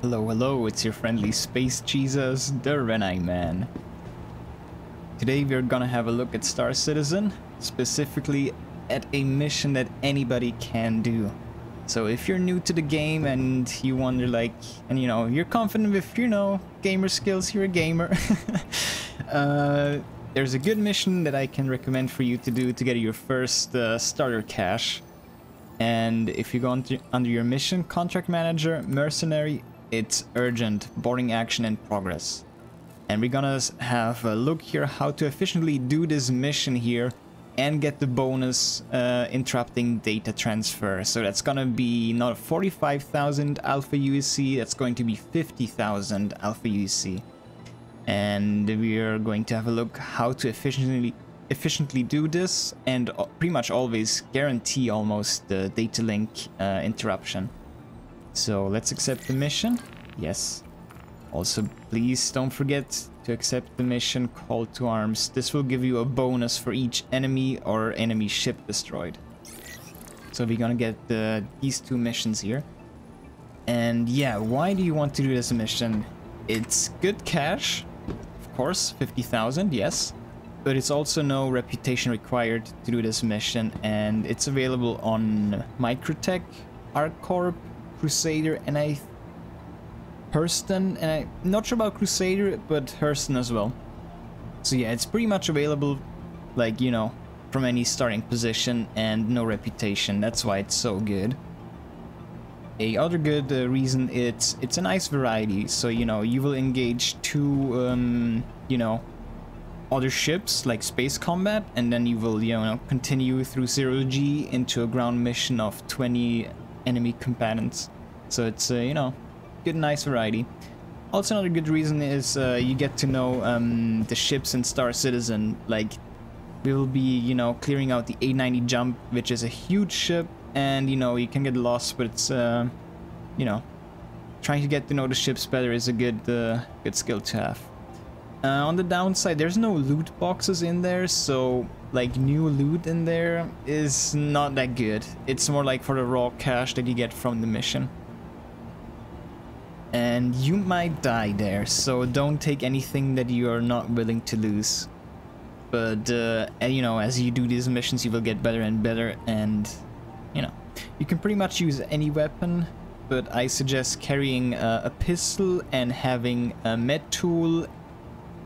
Hello, hello, it's your friendly Space Jesus, the Renai Man. Today we're gonna have a look at Star Citizen, specifically at a mission that anybody can do. So if you're new to the game and you wonder like, and you know, you're confident with, you know, gamer skills, you're a gamer, uh, there's a good mission that I can recommend for you to do to get your first uh, starter cash. And if you go under, under your mission, contract manager, mercenary, it's urgent, boarding action in progress. And we're gonna have a look here how to efficiently do this mission here and get the bonus uh, interrupting data transfer. So that's gonna be not 45,000 alpha UEC, that's going to be 50,000 alpha UEC. And we're going to have a look how to efficiently efficiently do this and pretty much always guarantee almost the data link uh, interruption. So let's accept the mission. Yes. Also, please don't forget to accept the mission Call to Arms. This will give you a bonus for each enemy or enemy ship destroyed. So we're gonna get the, these two missions here. And yeah, why do you want to do this mission? It's good cash, of course, 50,000, yes. But it's also no reputation required to do this mission and it's available on Microtech, ArcCorp, Crusader, and I... Hurston, and I'm not sure about Crusader, but Hurston as well. So yeah, it's pretty much available, like, you know, from any starting position and no reputation. That's why it's so good. A other good uh, reason it's it's a nice variety. So you know you will engage two um, you know other ships like space combat, and then you will you know continue through zero G into a ground mission of 20 enemy combatants. So it's, uh, you know, good, nice variety. Also another good reason is uh, you get to know um, the ships in Star Citizen. Like, we will be, you know, clearing out the 890 Jump, which is a huge ship, and, you know, you can get lost, but it's, uh, you know, trying to get to know the ships better is a good, uh, good skill to have. Uh, on the downside, there's no loot boxes in there, so like new loot in there is not that good. It's more like for the raw cash that you get from the mission. And you might die there, so don't take anything that you are not willing to lose. But, uh, you know, as you do these missions, you will get better and better, and, you know, you can pretty much use any weapon, but I suggest carrying uh, a pistol and having a med tool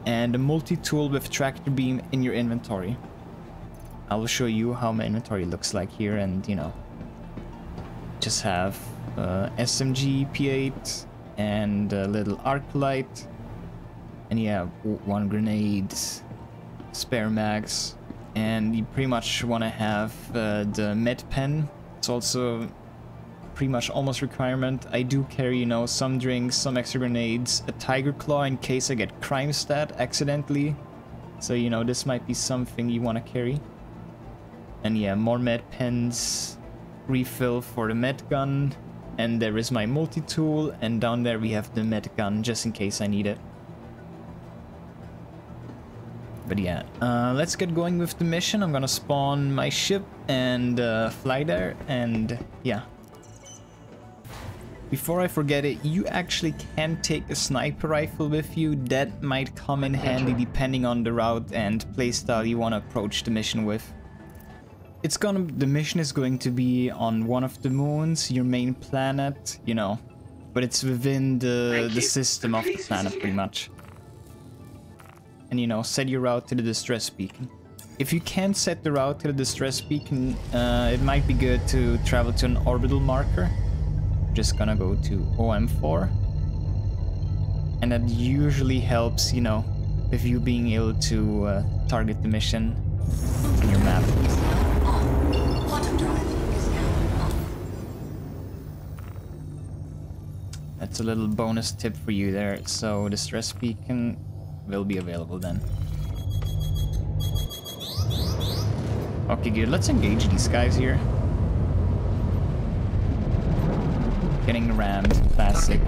and a multi-tool with tractor beam in your inventory. I will show you how my inventory looks like here and, you know, just have uh, SMG P8 and a little arc light and yeah, one grenade, spare mags, and you pretty much want to have uh, the med pen. It's also pretty much almost requirement. I do carry, you know, some drinks, some extra grenades, a tiger claw in case I get CrimeStat accidentally. So, you know, this might be something you want to carry. And yeah, more med pens, refill for the med gun, and there is my multi-tool, and down there we have the med gun, just in case I need it. But yeah, uh, let's get going with the mission. I'm gonna spawn my ship and uh, fly there, and yeah, before I forget it, you actually can take a sniper rifle with you. That might come in handy depending on the route and playstyle you want to approach the mission with. It's gonna, the mission is going to be on one of the moons, your main planet, you know, but it's within the, the system of the planet pretty much. And you know, set your route to the distress beacon. If you can't set the route to the distress beacon, uh, it might be good to travel to an orbital marker just gonna go to OM4. And that usually helps, you know, with you being able to uh, target the mission on your map. That's a little bonus tip for you there. So the stress beacon will be available then. Okay, good. Let's engage these guys here. Getting rammed. Classic.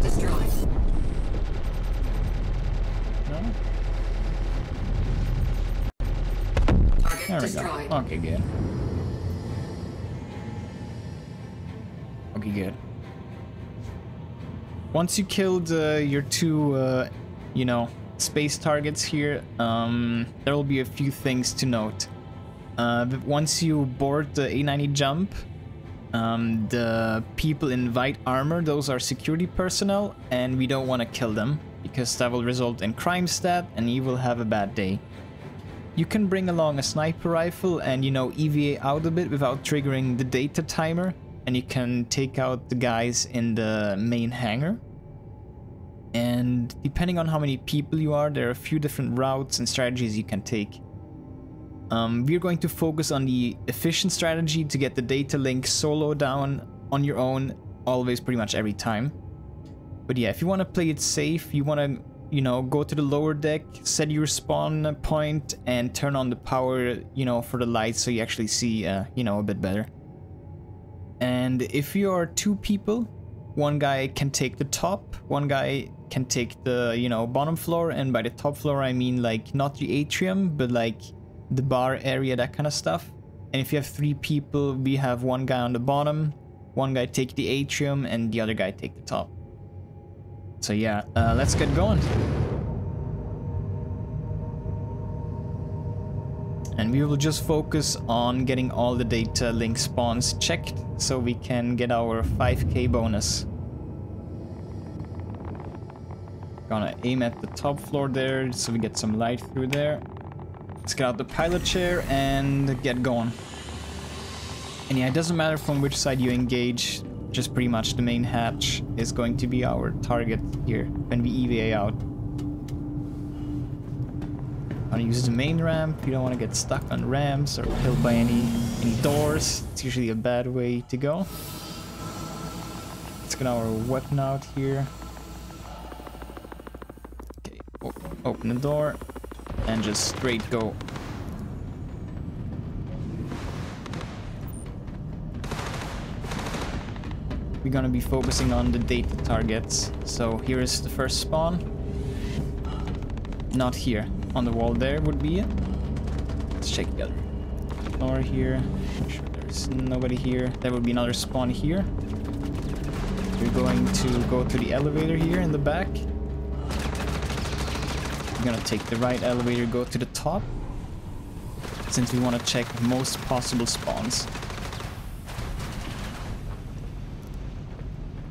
No? There we go. Okay, good. Okay, good. Once you killed uh, your two, uh, you know, space targets here, um, there will be a few things to note. Uh, once you board the 890 Jump, um, the people in white armor, those are security personnel, and we don't want to kill them, because that will result in CrimeStat, and you will have a bad day. You can bring along a sniper rifle and, you know, EVA out a bit without triggering the data timer, and you can take out the guys in the main hangar. And depending on how many people you are, there are a few different routes and strategies you can take. Um, we're going to focus on the efficient strategy to get the data link solo down on your own, always pretty much every time. But yeah, if you want to play it safe, you want to, you know, go to the lower deck, set your spawn point, and turn on the power, you know, for the lights so you actually see, uh, you know, a bit better. And if you are two people, one guy can take the top, one guy can take the, you know, bottom floor, and by the top floor I mean like not the atrium, but like the bar area, that kind of stuff. And if you have three people, we have one guy on the bottom, one guy take the atrium, and the other guy take the top. So yeah, uh, let's get going. And we will just focus on getting all the data link spawns checked so we can get our 5k bonus. Gonna aim at the top floor there so we get some light through there. Let's get out the pilot chair and get going. And yeah, it doesn't matter from which side you engage, just pretty much the main hatch is going to be our target here when we EVA out. Want to use the main ramp, you don't want to get stuck on ramps or killed by any, any doors. It's usually a bad way to go. Let's get our weapon out here. Okay, open the door and just straight go. We're gonna be focusing on the data targets. So here is the first spawn. Not here on the wall there would be it. Let's check the other floor here. Sure there's nobody here. There would be another spawn here. We're going to go to the elevator here in the back. Gonna take the right elevator, go to the top. Since we want to check most possible spawns.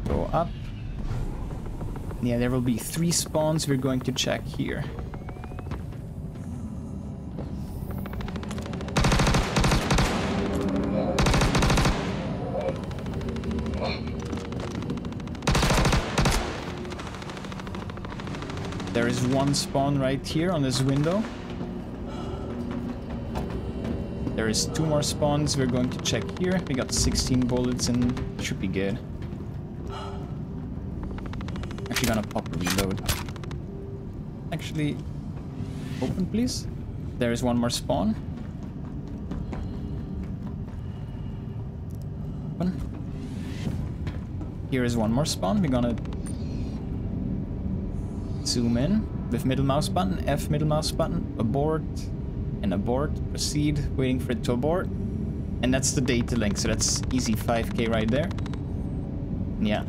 Go up. Yeah, there will be three spawns we're going to check here. One spawn right here on this window. There is two more spawns we're going to check here. We got 16 bullets and should be good. Actually gonna pop reload. Actually, open please. There is one more spawn. Open. Here is one more spawn. We're gonna zoom in with middle mouse button, F middle mouse button, abort, and abort, proceed, waiting for it to abort. And that's the data link, so that's easy 5k right there. Yeah,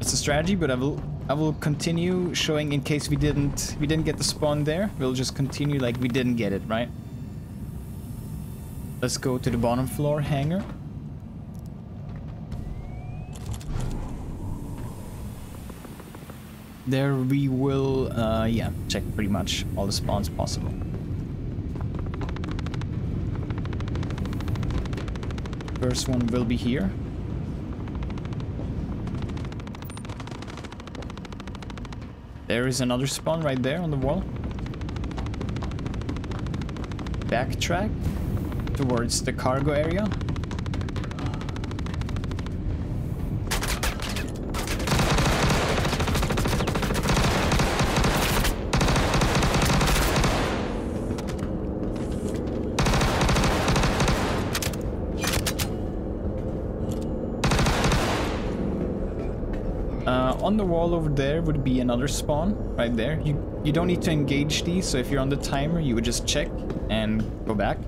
it's a strategy, but I will I will continue showing in case we didn't we didn't get the spawn there. We'll just continue like we didn't get it, right? Let's go to the bottom floor hangar. There we will, uh, yeah, check pretty much all the spawns possible. First one will be here. There is another spawn right there on the wall. Backtrack towards the cargo area. On the wall over there would be another spawn right there. You you don't need to engage these, so if you're on the timer, you would just check and go back.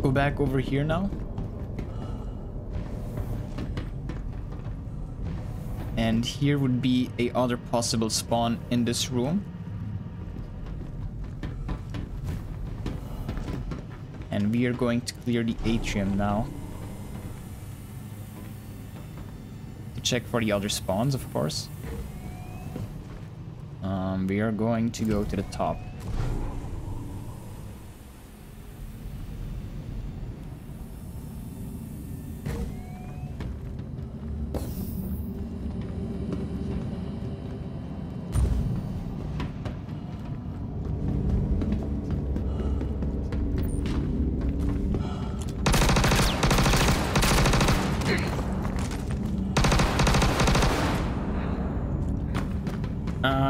Go back over here now. And here would be a other possible spawn in this room. And we are going to clear the atrium now. Check for the other spawns, of course. Um, we are going to go to the top.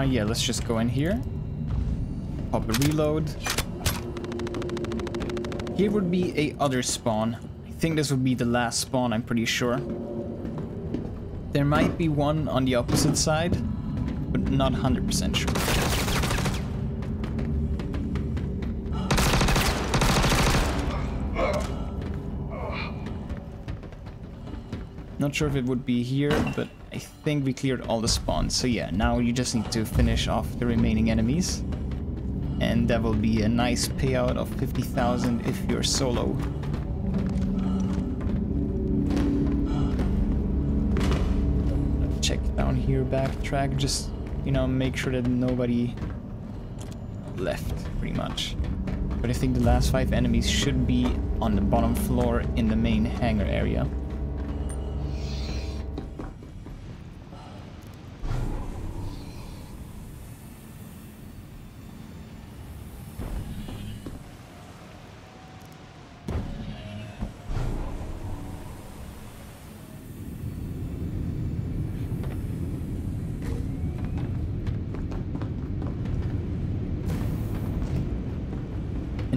Uh, yeah, let's just go in here. Pop a reload. Here would be a other spawn. I think this would be the last spawn, I'm pretty sure. There might be one on the opposite side, but not 100% sure. Not sure if it would be here, but I think we cleared all the spawns. So yeah, now you just need to finish off the remaining enemies. And that will be a nice payout of 50,000 if you're solo. Check down here, backtrack, just, you know, make sure that nobody left, pretty much. But I think the last five enemies should be on the bottom floor in the main hangar area.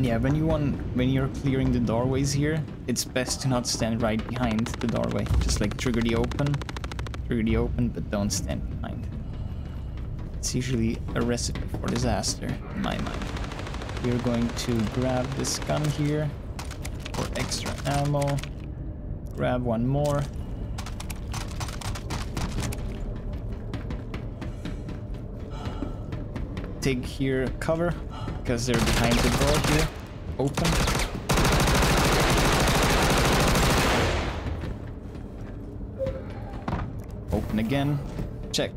Yeah, when you want, when you're clearing the doorways here, it's best to not stand right behind the doorway. Just like trigger the open, trigger the open, but don't stand behind. It's usually a recipe for disaster, in my mind. We're going to grab this gun here for extra ammo. Grab one more. Take here cover because they're behind the door here. Open. Open again. Check.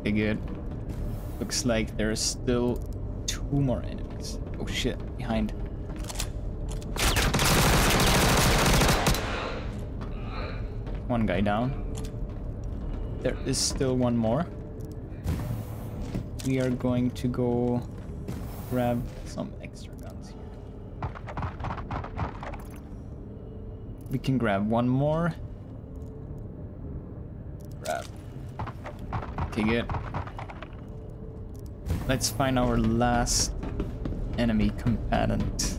Okay, good. Looks like there's still two more enemies. Oh shit, behind. One guy down. There is still one more. We are going to go grab some extra guns here. We can grab one more. Grab. Okay, good. Let's find our last enemy combatant.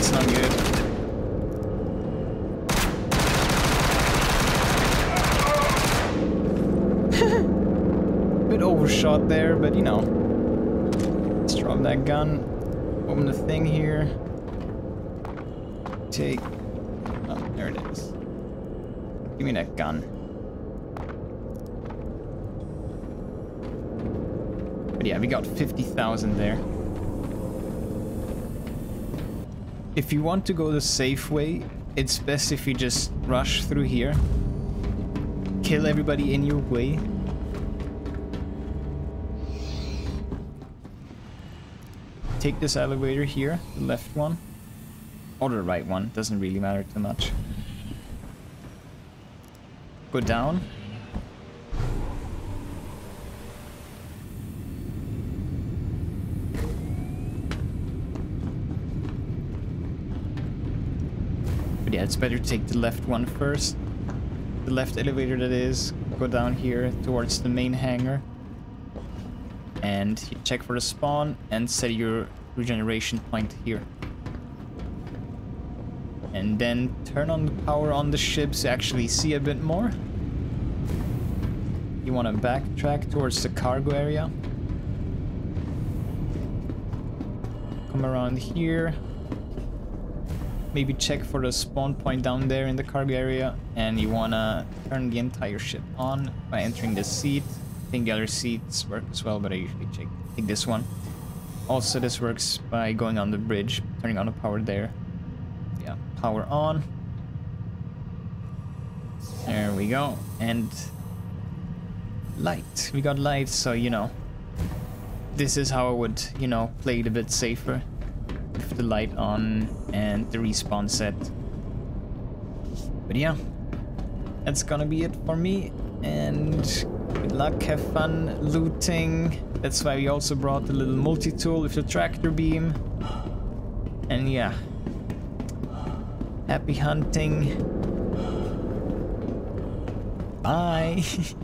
That's not good. Bit overshot there, but you know. Let's drop that gun. Open the thing here. Take. Oh, there it is. Give me that gun. But yeah, we got 50,000 there. If you want to go the safe way, it's best if you just rush through here. Kill everybody in your way. Take this elevator here, the left one. Or the right one, doesn't really matter too much. go down. But yeah, it's better to take the left one first. The left elevator that is. Go down here towards the main hangar. And check for the spawn and set your regeneration point here. And then turn on the power on the ships to actually see a bit more. You want to backtrack towards the cargo area. Come around here. Maybe check for the spawn point down there in the cargo area. And you want to turn the entire ship on by entering the seat. I think the other seats work as well, but I usually check, take this one. Also, this works by going on the bridge, turning on the power there. Yeah, power on. There we go. And light. We got light, so you know. This is how I would, you know, play it a bit safer. With the light on and the respawn set. But yeah, that's gonna be it for me. And good luck, have fun looting. That's why we also brought the little multi-tool with the tractor beam. And yeah. Happy hunting. Bye.